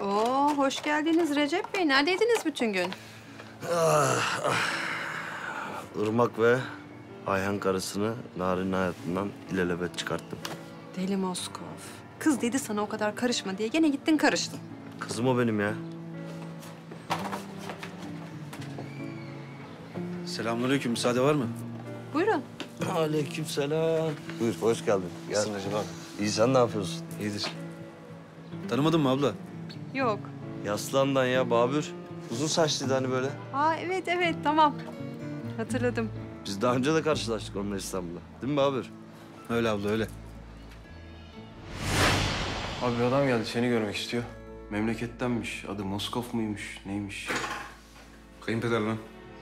Oo, hoş geldiniz Recep Bey. Neredeydiniz bütün gün? Irmak ve Ayhan karısını Narin'in hayatından ilelebet çıkarttım. Deli Moskov. Kız dedi sana o kadar karışma diye gene gittin karıştın. Kızım o benim ya. Selamünaleyküm. Müsaade var mı? Buyurun. Aleykümselam. Buyur, hoş geldin. Gel. Nasılsın Recep abi? İyi, sen ne yapıyorsun? İyidir. Tanımadın mı abla? Yok. Yaslandan ya Babür. Uzun saçlıydı hani böyle. Aa evet evet tamam. Hatırladım. Biz daha önce de karşılaştık onunla İstanbul'da. Değil mi Babür? Öyle abla öyle. Abi bir adam geldi seni görmek istiyor. Memlekettenmiş. Adı Moskov muymuş? Neymiş? Kayınpeder lan.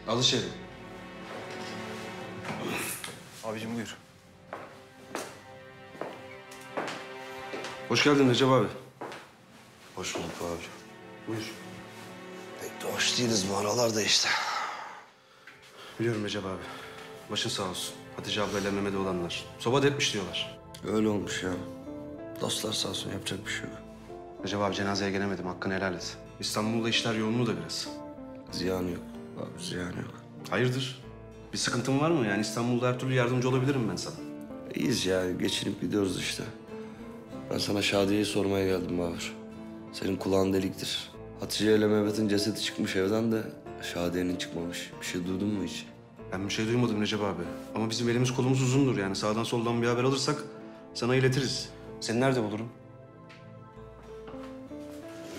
Al içeri. Abicim buyur. Hoş geldin Recep abi. Hoş bulduk Babür. Buyur. Pek de hoş değiliz bu aralarda işte. Biliyorum Recep abi. Başın sağ olsun. Hatice ablayla Mehmet'e olanlar. Soba etmiş diyorlar. Öyle olmuş ya. Dostlar sağ olsun yapacak bir şey yok. Recep abi cenazeye gelemedim. Hakkını helal et. İstanbul'da işler yoğunluğu da biraz. Ziyanı yok. Babür ziyanı yok. Hayırdır? Bir sıkıntın var mı? Yani İstanbul'da her türlü yardımcı olabilirim ben sana. İyiyiz ya. Geçinip gidiyoruz işte. Ben sana Şadiye'yi sormaya geldim Babür. Senin kulağın deliktir. Hatice ile Mehmet'in cesedi çıkmış evden de Şadiye'nin çıkmamış. Bir şey duydun mu hiç? Ben bir şey duymadım Recep abi. Ama bizim elimiz kolumuz uzundur yani. Sağdan soldan bir haber alırsak sana iletiriz. Seni nerede bulurum?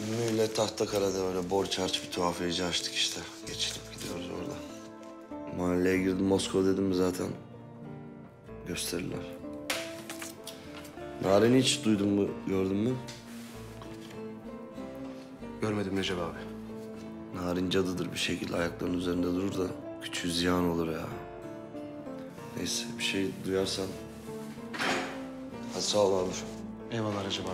Ümmüyle Tahtakale'de öyle borç harç bir tuhafiyeci açtık işte. Geçinip gidiyoruz orada. Mahalleye girdim Moskova dedim zaten gösterirler. Naren'i hiç duydun mu, gördün mü? Görmedim Recep abi. Narin cadıdır bir şekilde ayaklarının üzerinde durur da küçüğü ziyan olur ya. Neyse bir şey duyarsan... Hadi sağ ol abi. Eyvallah Recep abi.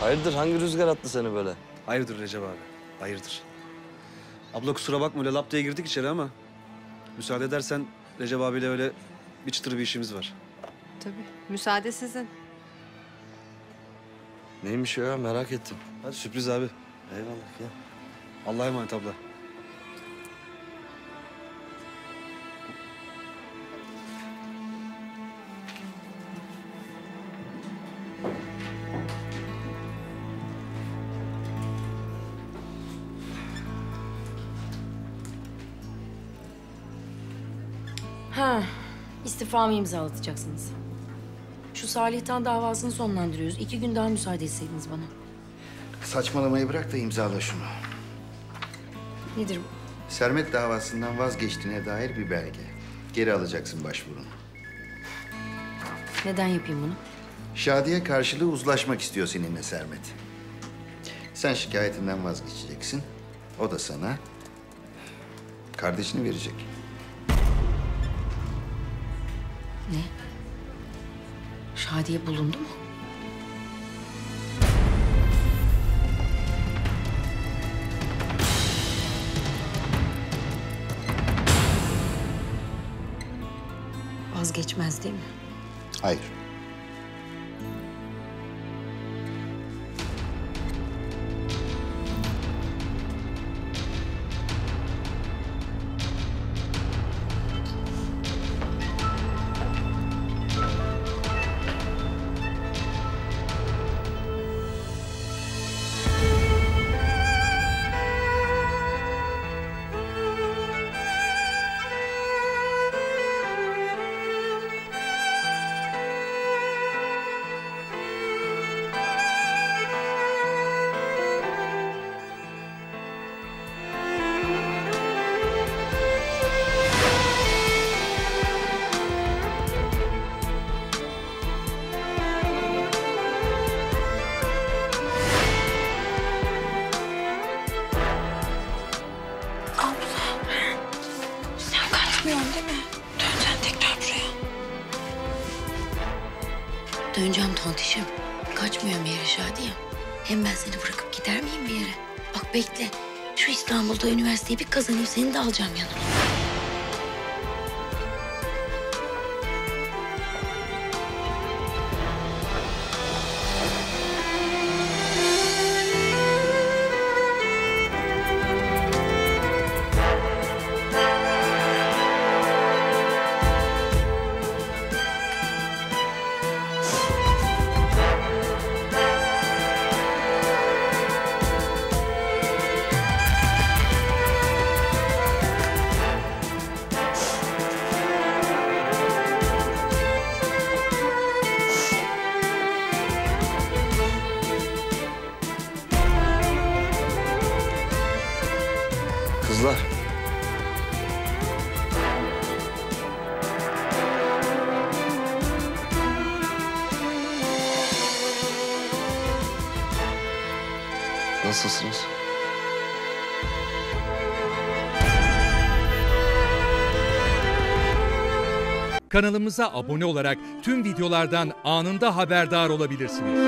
Hayırdır hangi rüzgar attı seni böyle? Hayırdır Recep abi. Hayırdır. Abla kusura bakma öyle lap diye girdik içeri ama... ...müsaade edersen Recep abiyle öyle bir çıtır bir işimiz var. Tabii. Müsaade sizin. Neymiş o ya merak ettim. Hadi sürpriz abi. Eyvallah ya. Allah'a emanet abla. Ha, istifamı imzalatacaksınız. Şu Salih'ten davasını sonlandırıyoruz. İki gün daha müsaade etseydiniz bana. Saçmalamayı bırak da imzala şunu. Nedir bu? Sermet davasından vazgeçtiğine dair bir belge. Geri alacaksın başvurunu. Neden yapayım bunu? Şadiye karşılığı uzlaşmak istiyor seninle Sermet. Sen şikayetinden vazgeçeceksin. O da sana kardeşini verecek. Ne? Şadiye bulundu mu? Vazgeçmez değil mi? Hayır. Döneceğim tontişim. Kaçmıyorum bir yere Şadiye. Hem ben seni bırakıp gider miyim bir yere? Bak bekle. Şu İstanbul'da üniversiteyi bir kazanayım seni de alacağım yanıma. Kızlar. Nasılsınız? Kanalımıza abone olarak tüm videolardan anında haberdar olabilirsiniz.